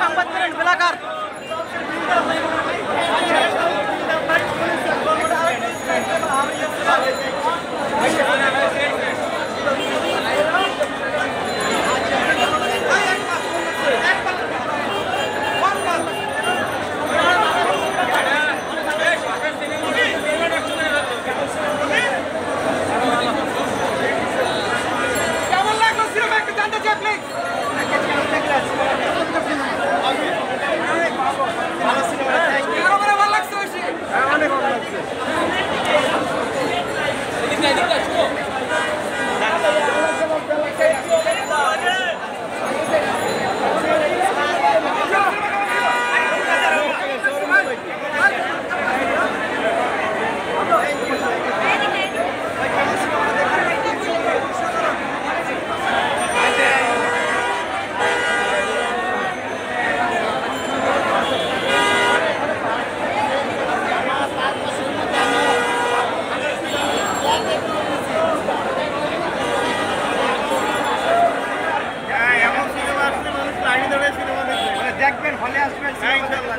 সংবাদ বেলাকার। Ainda não.